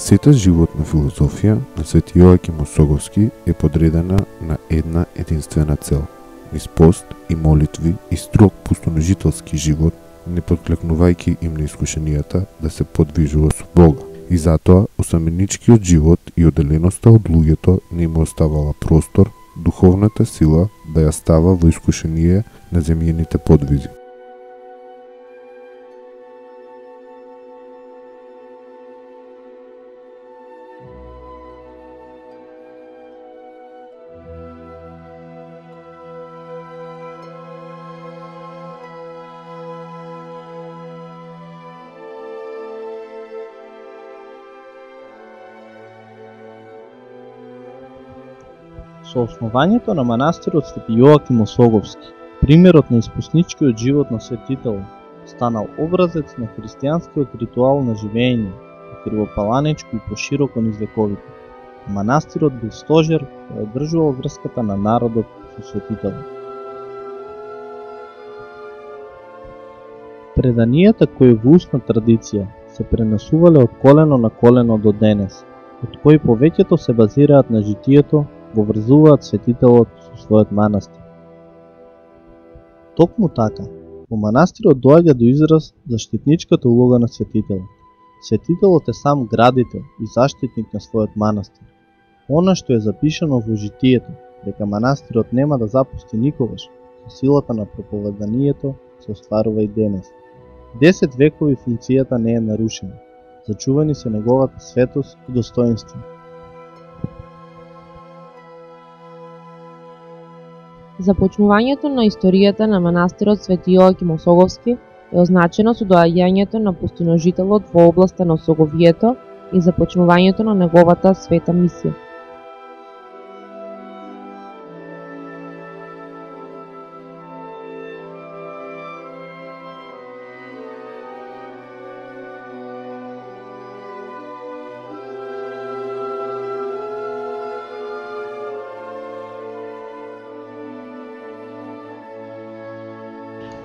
Сета животна филозофија на Свети Јоаким Осоговски е подредена на една единствена цел – низ пост и молитви и строг пустоножителски живот, не подклекнувајќи им на искушенијата да се подвижува со Бога. И затоа, осаменичкиот живот и оделеноста од луѓето не им оставала простор, духовната сила да ја става во искушение на земјените подвизи. Со основањето на манастирот Свети Јоаким Осоговски, примерот на испусничкиот живот на светител станал образец на христијанскиот ритуал на живење, кривопаланечко и пошироко низ вековите. Манастирот бил стожер кој одржувал врската на народот со светителот. Преданијата кои во устна традиција се пренесувале од колено на колено до денес, од кои повеќето се базираат на житието го врзуваат светителот со својот манастир. Токму така, во манастирот доаѓа до израз заштитничката улога на светителот. Светителот е сам градител и заштитник на својот манастир. Она што е запишано во житието, дека манастирот нема да запусти никогаш, со силата на проповеданието се остварува и денес. Десет векови функцијата не е нарушена. Зачувани се неговата светост и достоинство. Започнувањето на историјата на манастирот Свети Јоаким Осоговски е означено со доаѓањето на пустиножителот во областа на Осоговието и започнувањето на неговата света мисија.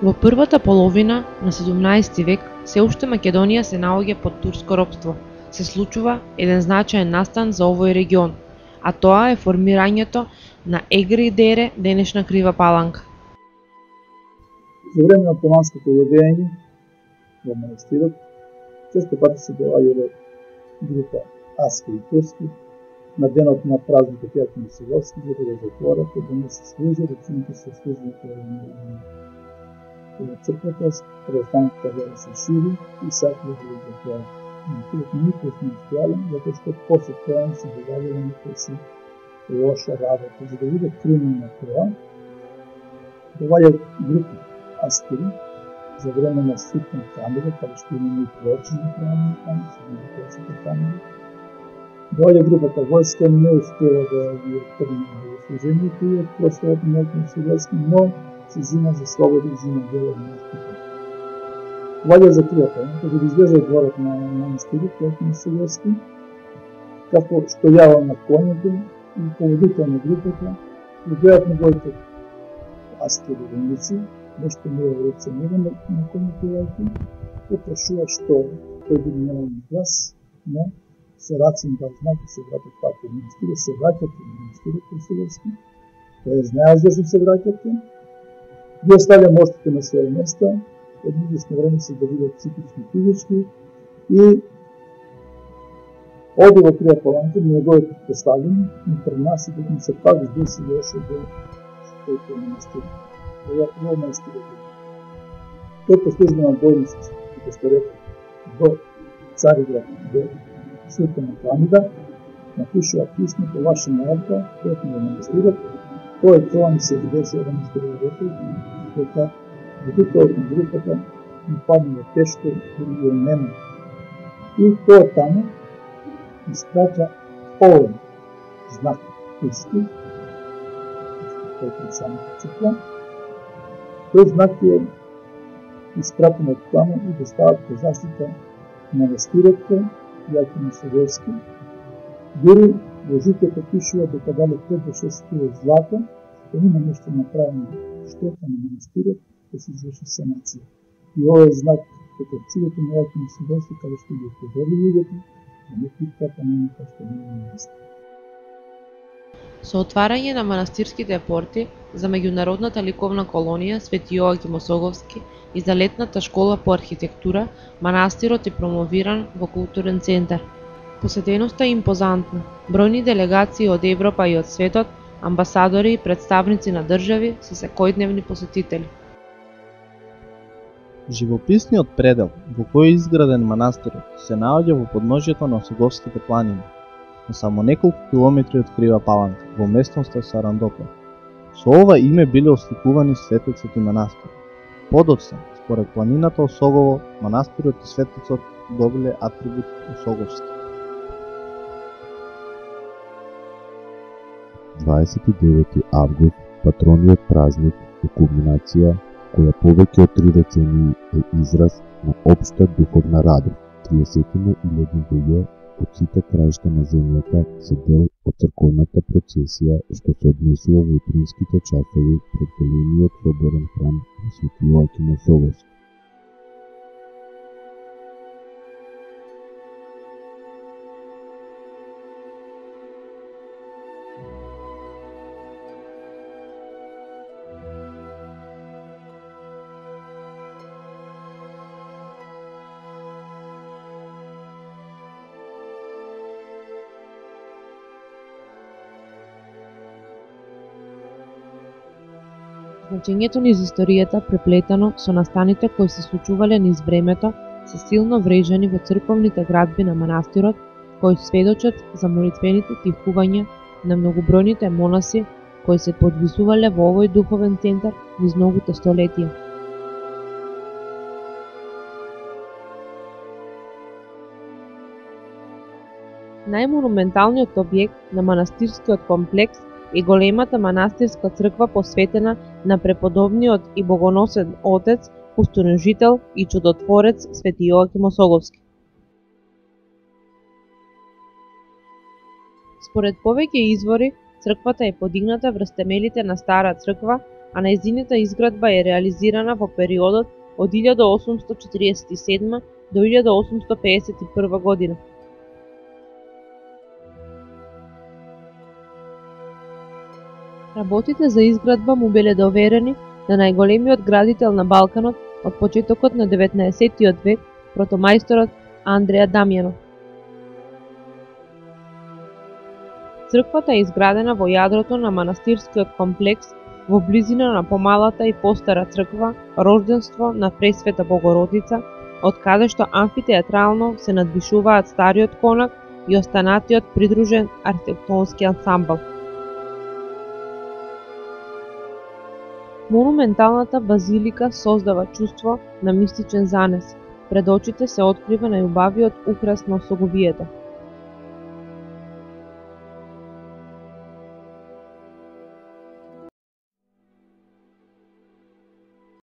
Во првата половина на 17 век се уште Македонија се наоѓа под турско робство. Се случува еден значаен настан за овој регион, а тоа е формирањето на Егри Дере, денешна Крива Паланка. За време на томанското владење во манастирот, често пати се доаѓале група аски и турски на денот на празникот Јакин Силовски, за да затворат, да не се служат, да се кога црквата, православната да се шири и сакри да ја затвора. тук никој не успеален, затоа што после тоа се догаѓале некои си лоша работа. За да биде кримин на тоа, доаѓа групи аскери за време на Сутна камера, каде што имаме и пророчни направени камери, се имаме пророчните камери. Доаѓа групата војска, не успева да ги отрне во служението и од простојот на Мелкин но се зима за слобода и зима дело на наступа. Ваѓа за тријата, кога да излезе од дворот на манастирот, којот на Селески, како што јава на конјите и поводител на групата, и гледат на бојте аскери венеци, нешто не е реце него на, на конјите и прашува што тој би нема на глас, но се рацим да знаат се вратат пак во манастирот, се враќат во манастирот во Селески, тој знаел зашто се враќате, ги оставя мостите на своје места, од известно време се добиват видат физички и оди во крија паланка, ми го е предпоставен, и пред нас и дека се пак здеси доше до својите манастири. Веројатно во манастири. Тој послужба на бојност, како што реков, до Цариград, до Султана Камида, напишува писмо по ваша наредба, което во манастират, Тоа е тоа ми се видеше да ми векот, дека водителот на групата ми паднува тешко и го нема. И тоа таму испраќа овен знак Христи, кој е самата црква. Тој знак е испратен од таму и достават по заштита на вестирето, Јаки Мисовски. Дури во житото пишува дека дали 5 до 6 кг злато, што има нешто направено штета на манастирот, да се изврши санација. И ова е знак дека чудото на јаки на свидетелство, каде што ги определили луѓето, да не пикат на нека што не е манастир. Со отварање на манастирските порти за меѓународната ликовна колонија Свети Јоаким Осоговски и за летната школа по архитектура, манастирот е промовиран во културен центар. Посетеноста е импозантна. Бројни делегации од Европа и од светот, амбасадори и представници на држави се секојдневни посетители. Живописниот предел во кој е изграден манастирот се наоѓа во подножјето на Осоговските планини, на само неколку километри од Крива Паланка, во местноста Сарандопа. Со ова име биле осликувани светецот и манастир. Подоцна, според планината Осогово, манастирот и светецот добиле атрибут Осоговски. 29 август, патрониот празник е кулминација која повеќе од три децении е израз на обшта духовна радост. 30 илјадни луѓе од сите краишта на земјата се дел од црковната процесија што се однесува во утринските часови пред големиот соборен храм на Свети Јоаким Осоговски. Значењето низ историјата преплетано со настаните кои се случувале низ времето се силно врежени во црковните градби на манастирот, кои сведочат за молитвените тихувања на многобројните монаси кои се подвисувале во овој духовен центар низ многуте столетија. Најмонументалниот објект на манастирскиот комплекс е големата манастирска црква посветена на преподобниот и богоносен отец, пустоножител и чудотворец Свети Јоаким Осоговски. Според повеќе извори, црквата е подигната врз темелите на Стара црква, а нејзината изградба е реализирана во периодот од 1847 до 1851 година. Работите за изградба му биле доверени на најголемиот градител на Балканот од почетокот на 19 век, протомајсторот Андреа Дамјанов. Црквата е изградена во јадрото на манастирскиот комплекс во близина на помалата и постара црква Рожденство на Пресвета Богородица, од каде што амфитеатрално се надвишуваат стариот конак и останатиот придружен архитектонски ансамбл. Монументалната базилика создава чувство на мистичен занес. Пред очите се открива најубавиот украс на Осоговието.